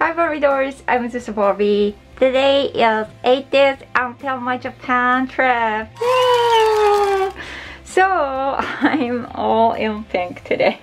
Hi Barbie Doors, I'm Azusa Barbie. Today is 8 days until my Japan trip. Yay! So I'm all in pink today.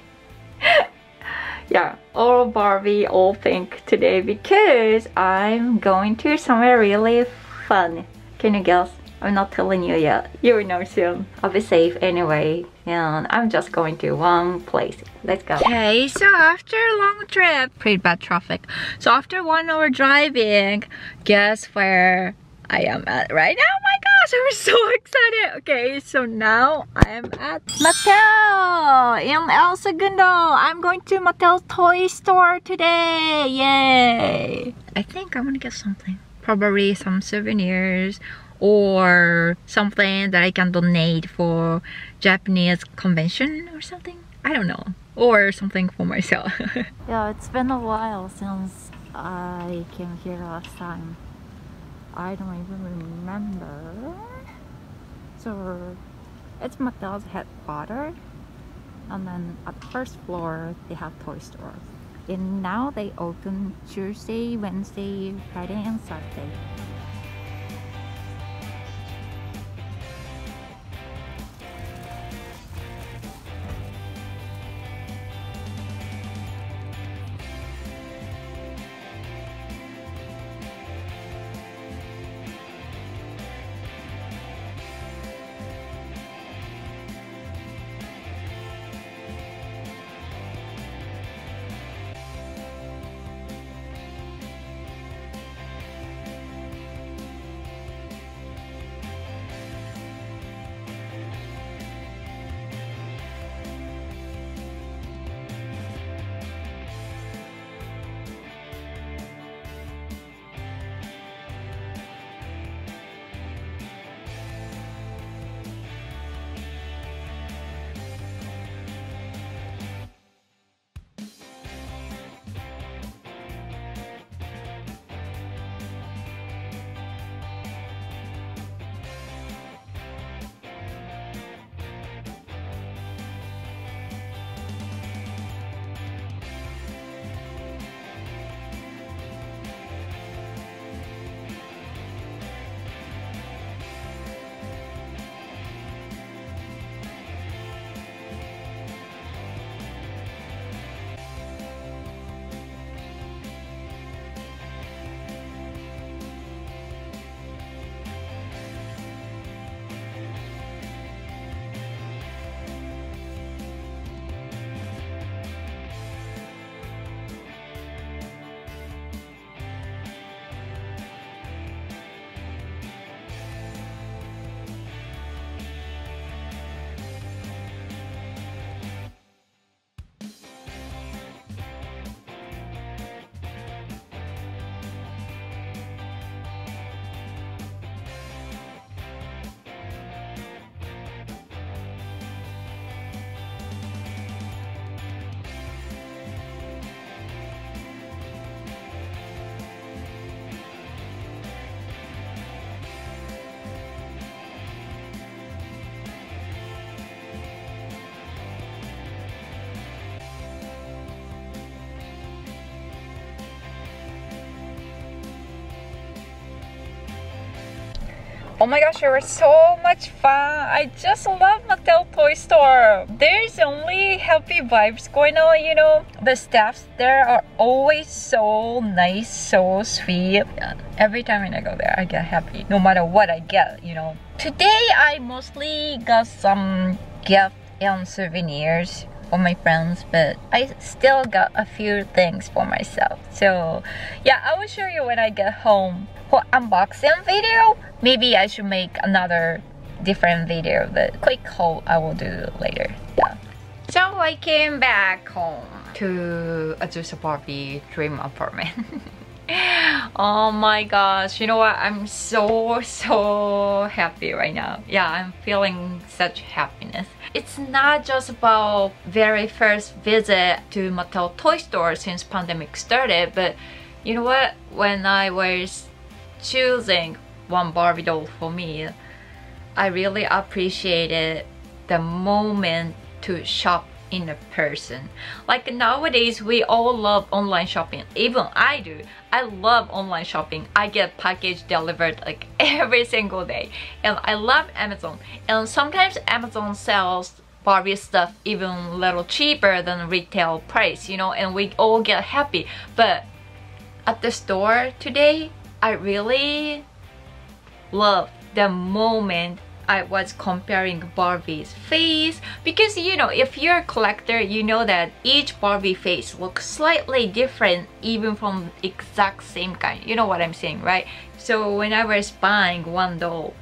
yeah, all Barbie, all pink today because I'm going to somewhere really fun. Can you guess? I'm not telling you yet. You will know soon. I'll be safe anyway. And I'm just going to one place. Let's go. Okay, so after a long trip, pretty bad traffic. So after one hour driving, guess where I am at right now? Oh my gosh, I'm so excited. Okay, so now I am at Mattel in El Segundo. I'm going to Mattel's toy store today. Yay. I think I'm gonna get something. Probably some souvenirs or something that I can donate for Japanese convention or something. I don't know. Or something for myself. yeah, it's been a while since I came here last time. I don't even remember. So it's Mattel's headquarters. And then at the first floor, they have toy stores. And now they open Tuesday, Wednesday, Friday, and Saturday. Oh my gosh, it was so much fun. I just love Mattel Toy Store. There's only happy vibes going on, you know. The staffs there are always so nice, so sweet. Every time when I go there, I get happy, no matter what I get, you know. Today, I mostly got some gift and souvenirs for my friends but I still got a few things for myself so yeah I will show you when I get home for unboxing video maybe I should make another different video but quick haul I will do later. Yeah. So I came back home to Azusa Barbie dream apartment. Oh my gosh you know what? I'm so so happy right now. Yeah i'm feeling such happiness. It's not just about very first visit to mattel toy store since pandemic started but you know what? When i was choosing one barbie doll for me i really appreciated the moment to shop in a person. Like nowadays, we all love online shopping. Even I do. I love online shopping. I get package delivered like every single day. And I love Amazon. And sometimes Amazon sells Barbie stuff even a little cheaper than retail price, you know, and we all get happy. But at the store today, I really love the moment I was comparing Barbie's face. Because you know if you're a collector you know that each Barbie face looks slightly different even from exact same kind. You know what I'm saying right? So when I was buying one doll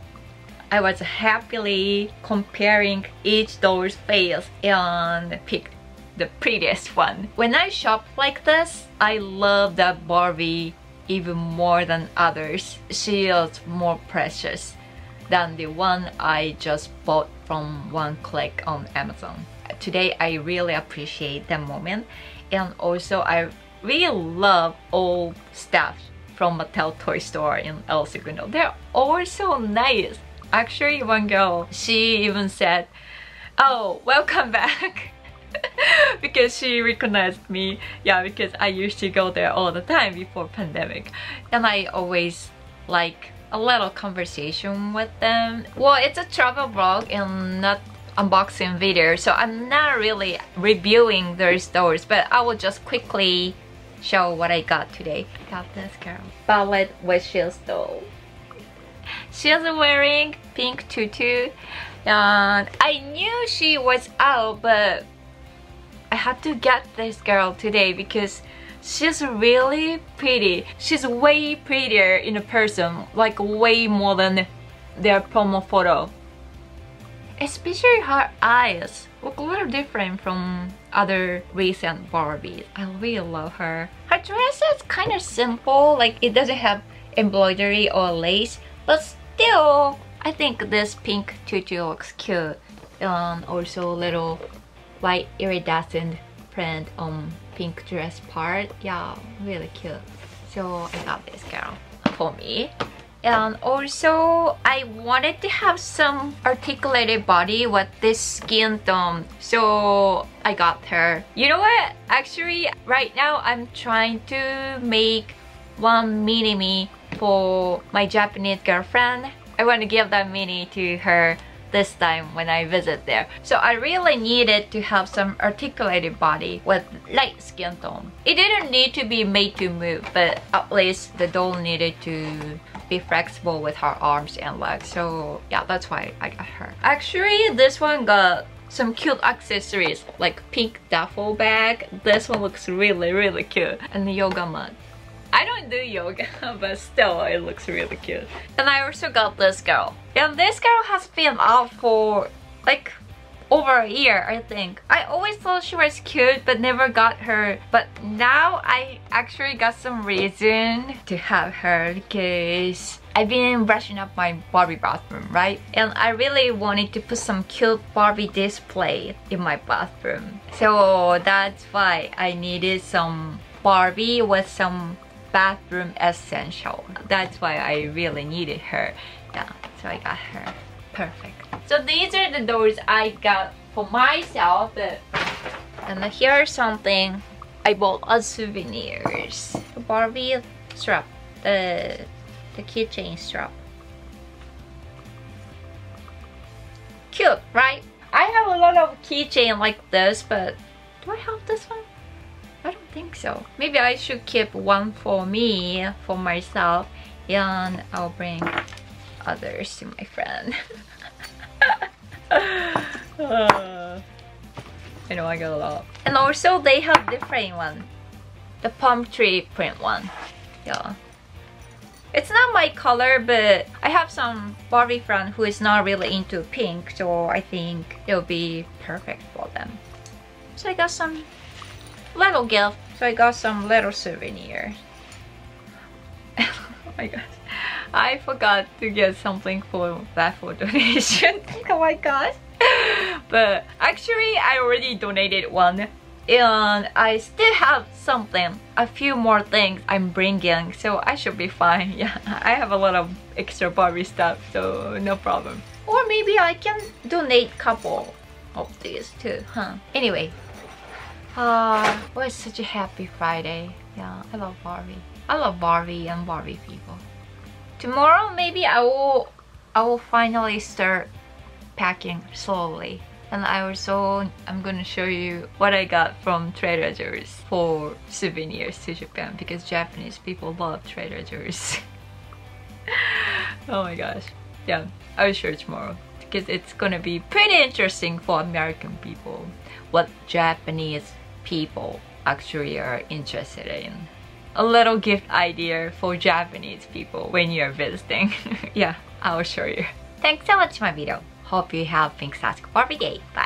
I was happily comparing each doll's face and picked the prettiest one. When I shop like this, I love that Barbie even more than others. She is more precious than the one I just bought from one click on Amazon. Today I really appreciate that moment and also I really love all stuff from Mattel Toy Store in El Segundo. They're all so nice. Actually one girl, she even said, oh welcome back. because she recognized me yeah because I used to go there all the time before pandemic and I always like a little conversation with them. Well, it's a travel vlog and not unboxing video, so I'm not really reviewing their stores, but I will just quickly show what I got today. I got this girl. Ballet Wishes doll. She's wearing pink tutu and I knew she was out but had to get this girl today because She's really pretty. She's way prettier in a person, like way more than their promo photo. Especially her eyes look a little different from other recent Barbies. I really love her. Her dress is kind of simple, like it doesn't have embroidery or lace, but still, I think this pink tutu looks cute. And also little white iridescent print on pink dress part. Yeah, really cute. So I got this girl for me. And also, I wanted to have some articulated body with this skin tone. So I got her. You know what? Actually, right now I'm trying to make one mini me for my Japanese girlfriend. I want to give that mini to her this time when I visit there. So I really needed to have some articulated body with light skin tone. It didn't need to be made to move, but at least the doll needed to be flexible with her arms and legs. So yeah, that's why I got her. Actually, this one got some cute accessories like pink duffel bag. This one looks really, really cute. And the yoga mat. I don't do yoga, but still it looks really cute. And I also got this girl. And this girl has been out for like over a year I think. I always thought she was cute but never got her but now I actually got some reason to have her because I've been brushing up my Barbie bathroom, right? And I really wanted to put some cute Barbie display in my bathroom. So that's why I needed some Barbie with some bathroom essential. That's why I really needed her. Yeah, so I got her. Perfect. So these are the doors I got for myself. And here's something I bought as souvenirs. Barbie strap. The, the keychain strap. Cute, right? I have a lot of keychain like this, but do I have this one? Think so. Maybe I should keep one for me, for myself, and I'll bring others to my friend. uh, I know I got a lot. And also they have different one. The palm tree print one. Yeah. It's not my color, but I have some Barbie friend who is not really into pink, so I think it'll be perfect for them. So I got some little gift. So I got some little souvenir. oh my god. I forgot to get something for raffle donation. oh my god. But actually I already donated one and I still have something, a few more things I'm bringing, so I should be fine. Yeah, I have a lot of extra Barbie stuff, so no problem. Or maybe I can donate couple of these too, huh? Anyway, uh, well, such a happy Friday. Yeah, I love Barbie. I love Barbie and Barbie people. Tomorrow, maybe I will, I will finally start packing slowly. And I also, I'm gonna show you what I got from Trader Joe's for souvenirs to Japan because Japanese people love Trader Joe's. oh my gosh. Yeah, I'll show you tomorrow because it's gonna be pretty interesting for American people what Japanese people actually are interested in. A little gift idea for Japanese people when you're visiting. yeah, I'll show you. Thanks so much for my video. Hope you have fantastic Barbie day. Bye.